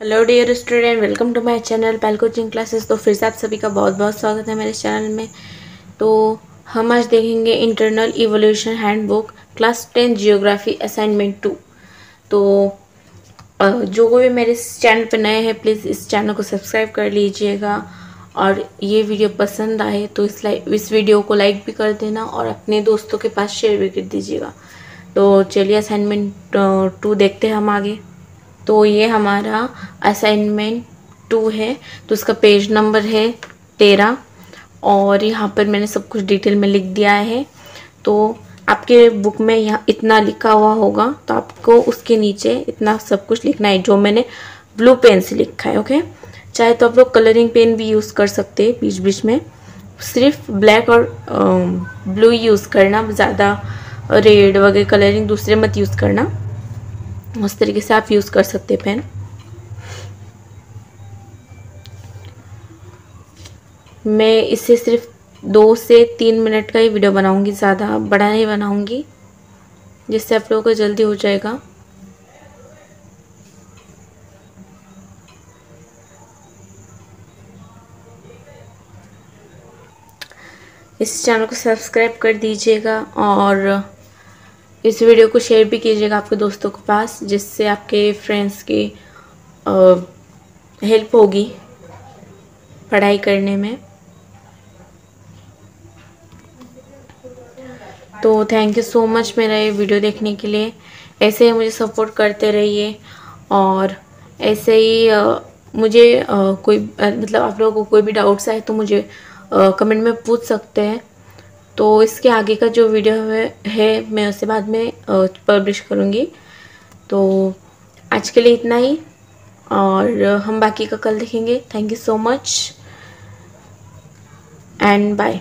Hello dear student welcome to my channel pale coaching classes तो फिर से आप सभी का बहुत बहुत स्वागत है मेरे चैनल में। तो हम आज देखेंगे internal evolution handbook class ten geography assignment two तो जो कोई भी मेरे चैनल पर नए हैं प्लीज़ इस चैनल को सब्सक्राइब कर लीजिएगा। और ये वीडियो पसंद आए तो इस लाइक इस वीडियो को लाइक भी कर देना और अपने दोस्तों के पास शेयर भी कर दीजिएगा। तो चलिए असाइनमेंट टू देखते हैं हम आगे। तो ये हमारा असाइनमेंट टू है तो उसका पेज नंबर है तेरह, और यहाँ पर मैंने सब कुछ डिटेल में लिख दिया है। तो आपके बुक में यहाँ इतना लिखा हुआ होगा तो आपको उसके नीचे इतना सब कुछ लिखना है, जो मैंने ब्लू पेन से लिखा है ओके चाहे तो आप लोग कलरिंग पेन भी यूज़ कर सकते हैं बीच बीच में। सिर्फ़ ब्लैक और ब्लू यूज़ करना, ज़्यादा रेड वगैरह कलरिंग दूसरे मत यूज़ करना। उस तरीके से आप यूज़ कर सकते हैं पेन मैं इसे सिर्फ़ दो से तीन मिनट का ही वीडियो बनाऊँगी, ज़्यादा बड़ा नहीं बनाऊँगी, जिससे आप लोगों को जल्दी हो जाएगा. इस चैनल को सब्सक्राइब कर दीजिएगा और इस वीडियो को शेयर भी कीजिएगा आपके दोस्तों के पास जिससे आपके फ्रेंड्स की हेल्प होगी पढ़ाई करने में। तो थैंक यू सो मच मेरा ये वीडियो देखने के लिए। ऐसे ही मुझे सपोर्ट करते रहिए और ऐसे ही आ, मुझे आ, कोई आ, मतलब आप लोगों को कोई भी डाउट्स आए तो मुझे कमेंट में पूछ सकते हैं। तो इसके आगे का जो वीडियो है, मैं उसे बाद में पब्लिश करूँगी। तो आज के लिए इतना ही और हम बाकी का कल देखेंगे। Thank you so much and bye